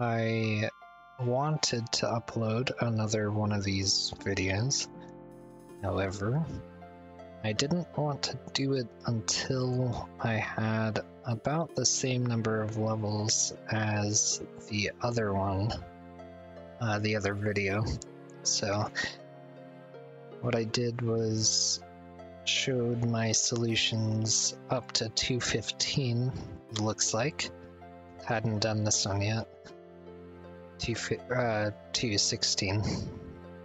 I wanted to upload another one of these videos. However, I didn't want to do it until I had about the same number of levels as the other one, uh, the other video. So, what I did was showed my solutions up to 215, looks like. Hadn't done this one yet. Two, uh, 216.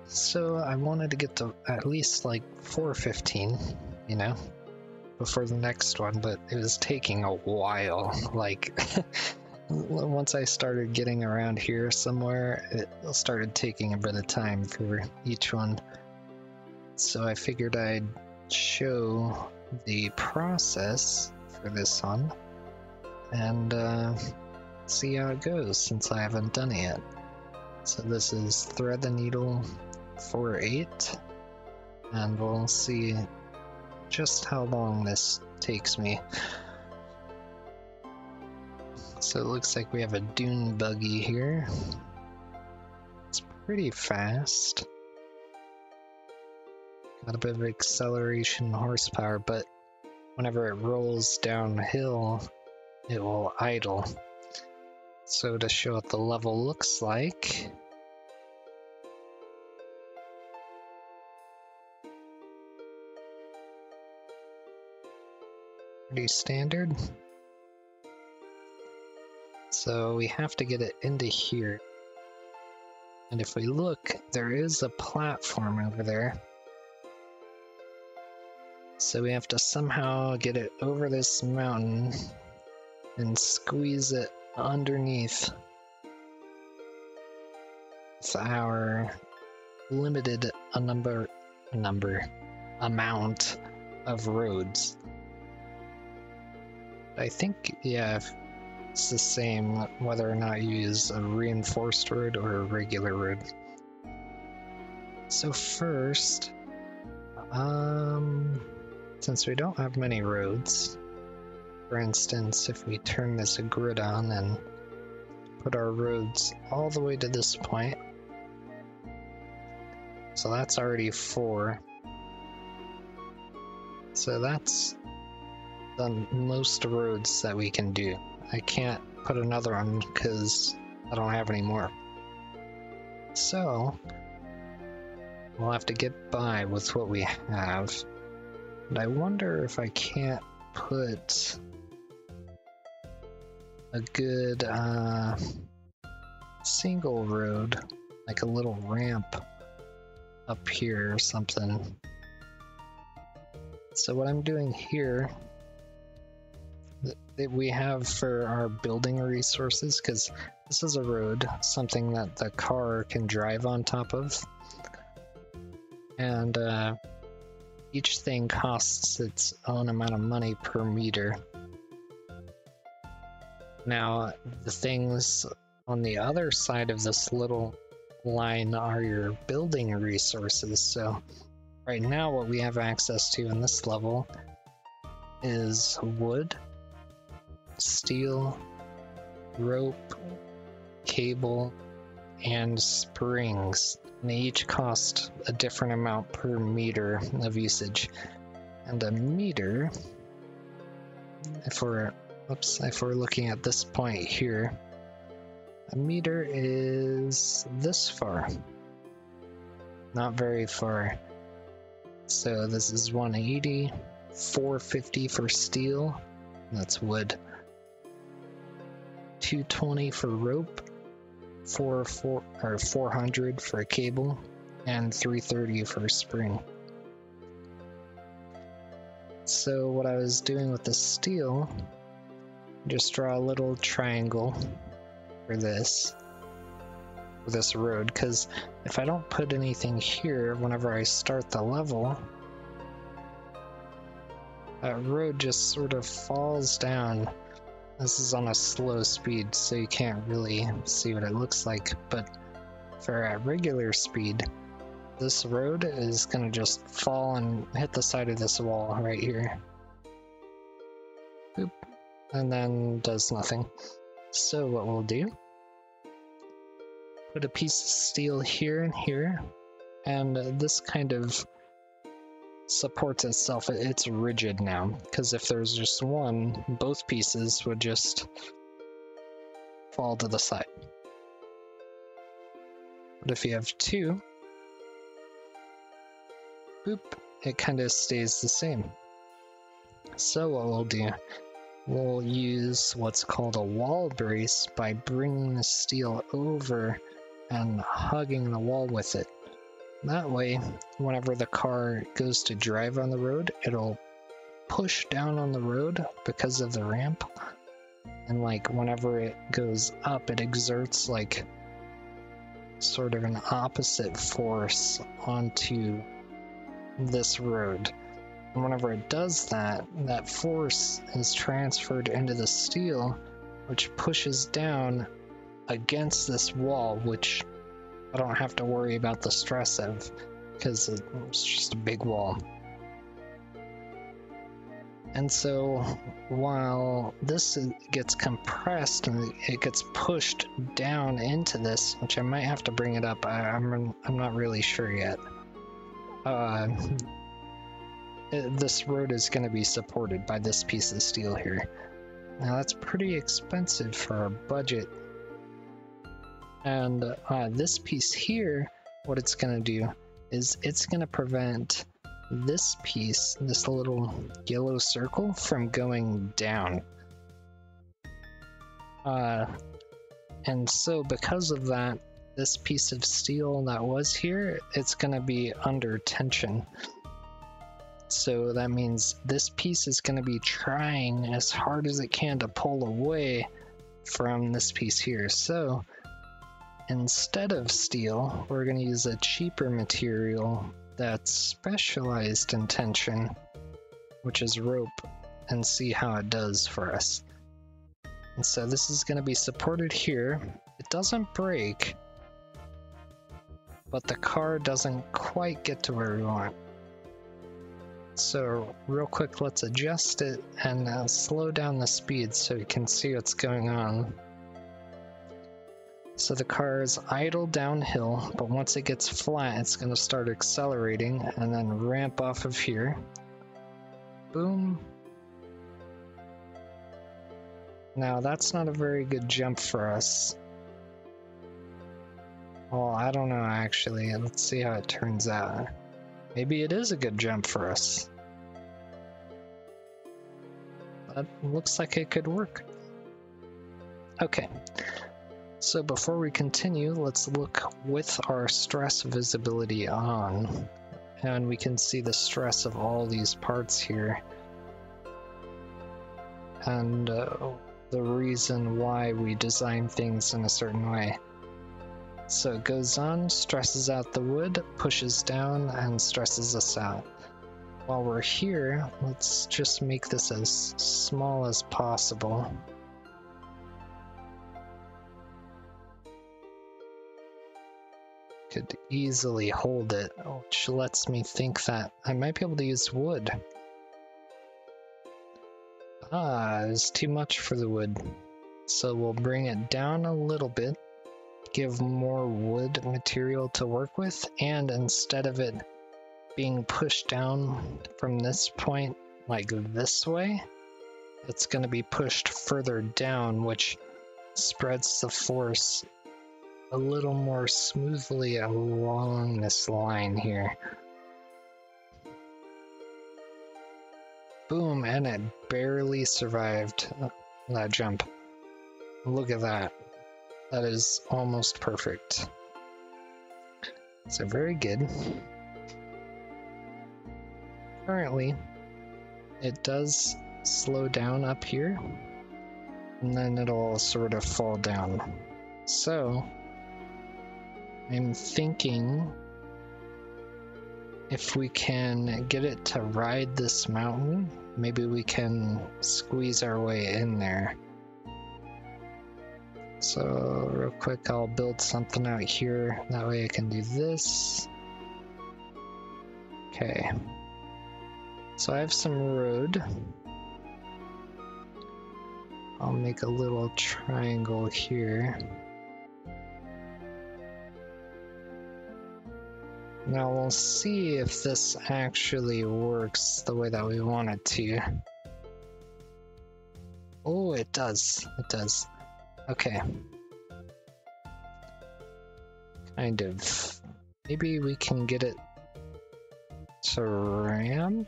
So I wanted to get to at least like 415, you know, before the next one, but it was taking a while. Like, once I started getting around here somewhere, it started taking a bit of time for each one. So I figured I'd show the process for this one and uh, see how it goes since I haven't done it yet. So this is thread the needle 4-8 and we'll see just how long this takes me. So it looks like we have a dune buggy here. It's pretty fast. Got a bit of acceleration horsepower, but whenever it rolls downhill, it will idle. So to show what the level looks like, pretty standard. So we have to get it into here. And if we look, there is a platform over there. So we have to somehow get it over this mountain and squeeze it underneath It's our limited a number number amount of roads. I think yeah, it's the same whether or not you use a reinforced road or a regular road. So first, um, since we don't have many roads, for instance, if we turn this grid on and put our roads all the way to this point, so that's already four. So that's the most roads that we can do. I can't put another one because I don't have any more. So, we'll have to get by with what we have. And I wonder if I can't put a good uh, single road, like a little ramp up here or something. So what I'm doing here that we have for our building resources, because this is a road, something that the car can drive on top of. And uh, each thing costs its own amount of money per meter. Now, the things on the other side of this little line are your building resources. So, right now, what we have access to in this level is wood, steel, rope, cable, and springs. And they each cost a different amount per meter of usage. And a meter, we're Oops, if we're looking at this point here, a meter is this far. Not very far. So this is 180, 450 for steel, that's wood. 220 for rope, 4, 4 or 400 for a cable, and 330 for a spring. So what I was doing with the steel just draw a little triangle for this for this road because if I don't put anything here whenever I start the level that road just sort of falls down. This is on a slow speed so you can't really see what it looks like but for a regular speed this road is gonna just fall and hit the side of this wall right here and then does nothing. So what we'll do put a piece of steel here and here, and this kind of supports itself. It's rigid now, because if there's just one, both pieces would just fall to the side. But if you have two, boop, it kind of stays the same. So what we'll do, we'll use what's called a wall brace by bringing the steel over and hugging the wall with it. That way, whenever the car goes to drive on the road, it'll push down on the road because of the ramp. And like whenever it goes up, it exerts like sort of an opposite force onto this road. And whenever it does that, that force is transferred into the steel, which pushes down against this wall, which I don't have to worry about the stress of because it's just a big wall. And so while this gets compressed and it gets pushed down into this, which I might have to bring it up, I, am I'm, not really sure yet. Uh, this road is going to be supported by this piece of steel here. Now that's pretty expensive for our budget and uh, this piece here, what it's going to do is it's going to prevent this piece, this little yellow circle, from going down. Uh, and so because of that, this piece of steel that was here, it's going to be under tension. So that means this piece is going to be trying as hard as it can to pull away from this piece here. So Instead of steel, we're going to use a cheaper material that's specialized in tension, which is rope, and see how it does for us. And so this is going to be supported here. It doesn't break, but the car doesn't quite get to where we want. So real quick, let's adjust it and uh, slow down the speed so you can see what's going on. So the car is idle downhill, but once it gets flat, it's going to start accelerating and then ramp off of here. Boom. Now that's not a very good jump for us. Well, I don't know actually. Let's see how it turns out. Maybe it is a good jump for us. That looks like it could work. Okay, so before we continue, let's look with our stress visibility on. And we can see the stress of all these parts here. And uh, the reason why we design things in a certain way. So it goes on, stresses out the wood, pushes down, and stresses us out. While we're here, let's just make this as small as possible. could easily hold it, which lets me think that I might be able to use wood. Ah, it's too much for the wood. So we'll bring it down a little bit, give more wood material to work with, and instead of it being pushed down from this point like this way, it's going to be pushed further down, which spreads the force a little more smoothly along this line here. Boom, and it barely survived that jump. Look at that. That is almost perfect. So very good. Currently, it does slow down up here, and then it'll sort of fall down. So, I'm thinking if we can get it to ride this mountain, maybe we can squeeze our way in there. So real quick, I'll build something out here. That way I can do this. Okay. So I have some road. I'll make a little triangle here. Now we'll see if this actually works the way that we want it to. Oh, it does. It does. Okay. Kind of. Maybe we can get it to ramp.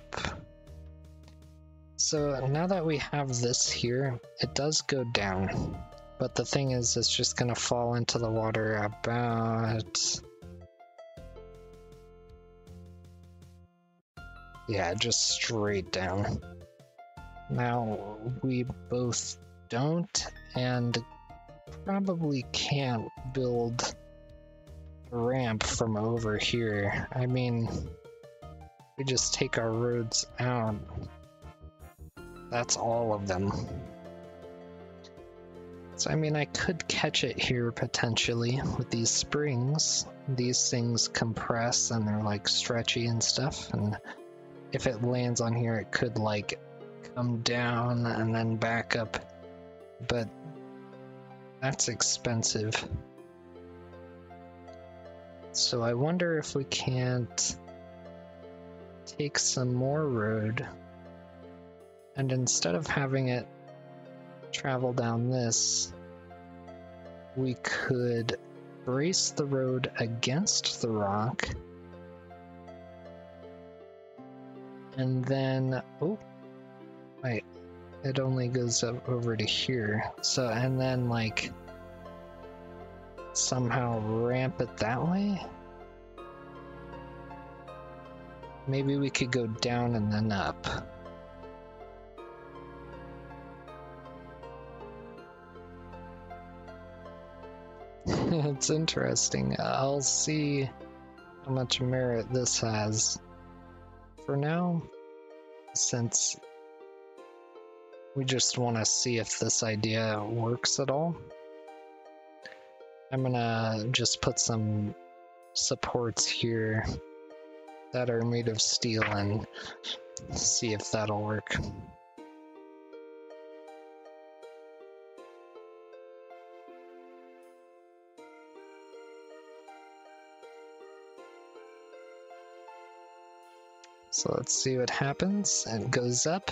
So now that we have this here, it does go down. But the thing is, it's just gonna fall into the water about... Yeah, just straight down. Now, we both don't and probably can't build a ramp from over here. I mean, we just take our roads out. That's all of them. So, I mean, I could catch it here potentially with these springs. These things compress and they're like stretchy and stuff. And if it lands on here, it could like come down and then back up. But that's expensive. So I wonder if we can't take some more road and instead of having it travel down this, we could brace the road against the rock. And then, oh, wait, it only goes up over to here. So, and then like somehow ramp it that way? Maybe we could go down and then up. it's interesting. I'll see how much merit this has. For now, since we just want to see if this idea works at all, I'm gonna just put some supports here that are made of steel and see if that'll work. So let's see what happens. It goes up,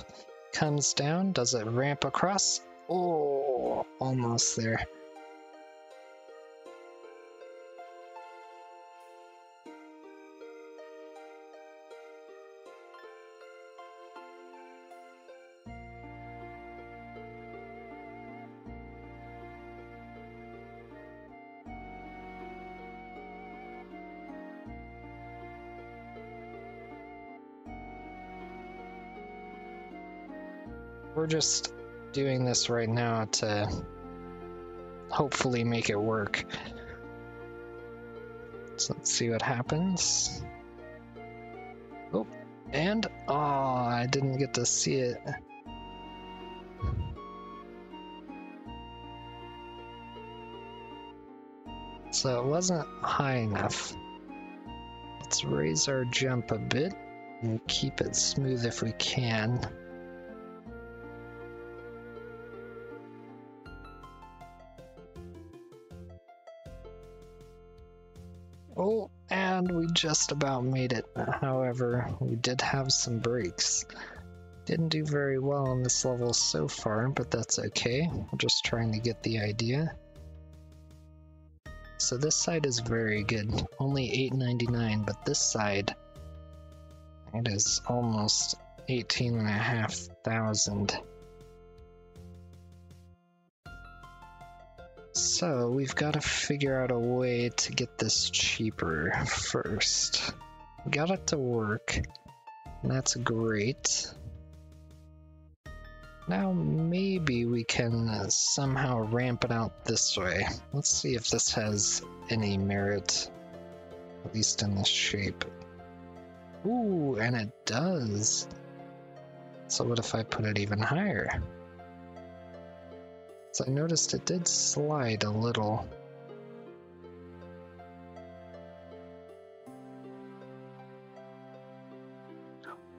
comes down, does it ramp across? Oh, almost there. We're just doing this right now to hopefully make it work. So let's see what happens. Oh, and oh, I didn't get to see it. So it wasn't high enough. Let's raise our jump a bit and keep it smooth if we can. Oh, and we just about made it. However, we did have some breaks. Didn't do very well on this level so far, but that's okay. We're just trying to get the idea. So this side is very good. Only 8.99, but this side it is almost 18 and a half thousand. So we've got to figure out a way to get this cheaper first. Got it to work. That's great. Now maybe we can uh, somehow ramp it out this way. Let's see if this has any merit, at least in this shape. Ooh, and it does. So what if I put it even higher? So I noticed it did slide a little.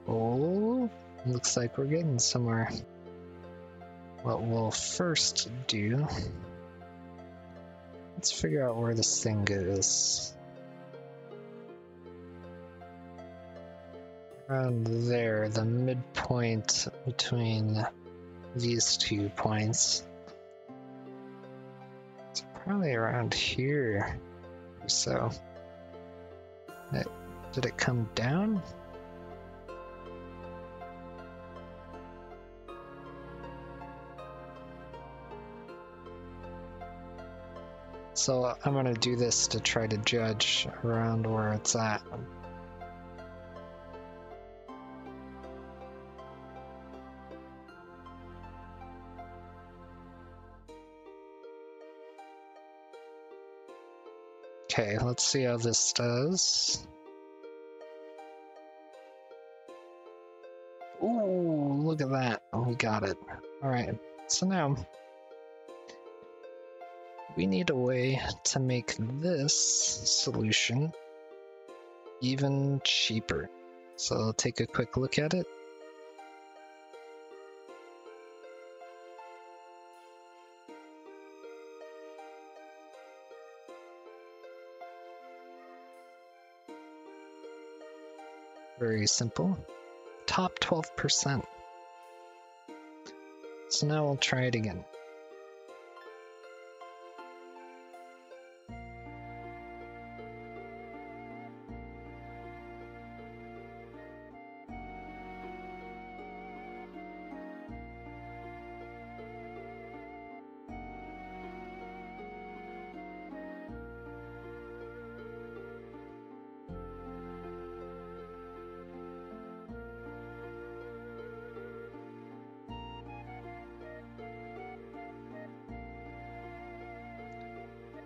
Oh, looks like we're getting somewhere. What we'll first do, let's figure out where this thing goes. around there, the midpoint between these two points. Probably around here so. It, did it come down? So I'm gonna do this to try to judge around where it's at. Okay, let's see how this does. Ooh, look at that. Oh, we got it. Alright, so now we need a way to make this solution even cheaper. So I'll take a quick look at it. Very simple. Top 12%. So now we'll try it again.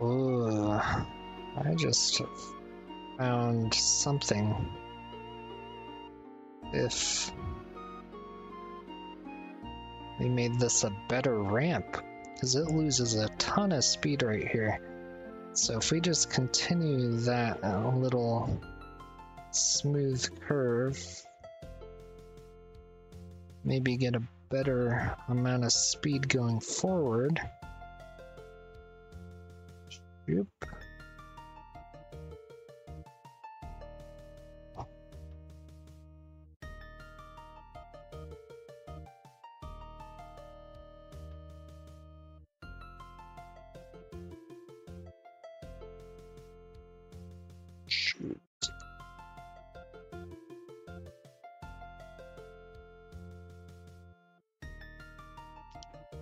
Ooh, I just found something. If we made this a better ramp, because it loses a ton of speed right here. So if we just continue that uh, little smooth curve, maybe get a better amount of speed going forward. Yep.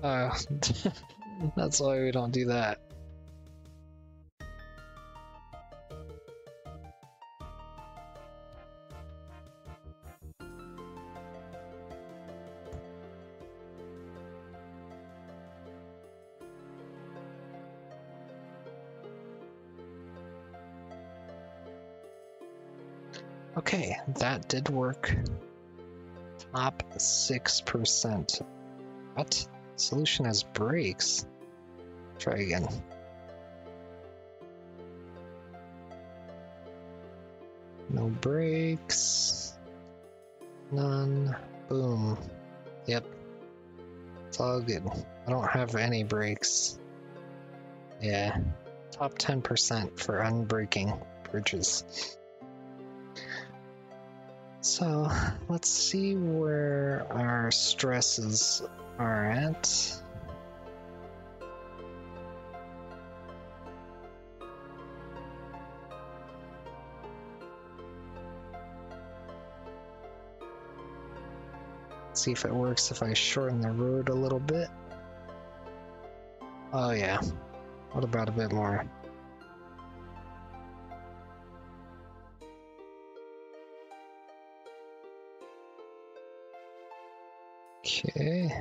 Uh, that's why we don't do that. Okay, that did work. Top 6%. What? Solution has breaks. Try again. No breaks. None. Boom. Yep. It's all good. I don't have any breaks. Yeah. Top 10% for unbreaking bridges. So let's see where our stresses are at. See if it works if I shorten the road a little bit. Oh yeah. What about a bit more? Okay.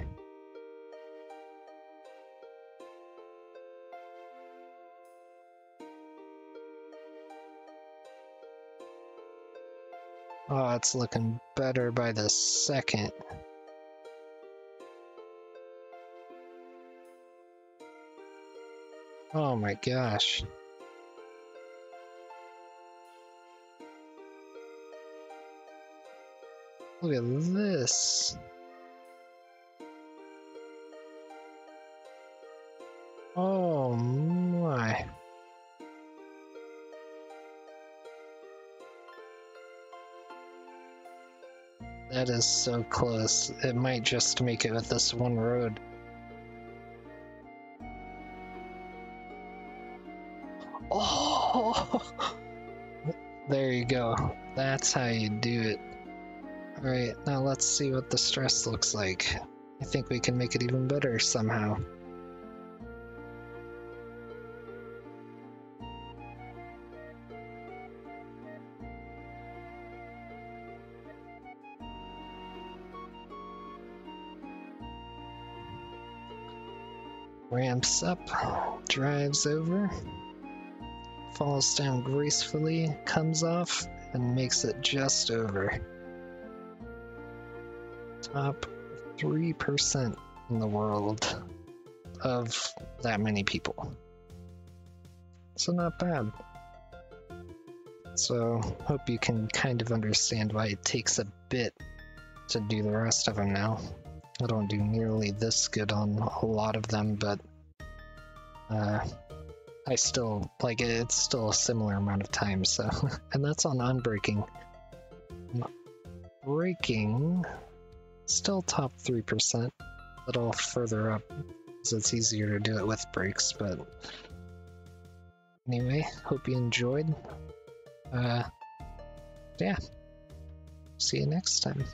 Oh, it's looking better by the second. Oh my gosh. Look at this. Oh my. That is so close. It might just make it with this one road. Oh! There you go. That's how you do it. Alright, now let's see what the stress looks like. I think we can make it even better somehow. Ramps up, drives over, falls down gracefully, comes off, and makes it just over. Top 3% in the world of that many people. So, not bad. So, hope you can kind of understand why it takes a bit to do the rest of them now. I don't do nearly this good on a lot of them, but uh, I still like. It's still a similar amount of time. So, and that's on unbreaking. Breaking, still top three percent. A little further up, because it's easier to do it with breaks, But anyway, hope you enjoyed. Uh, yeah. See you next time.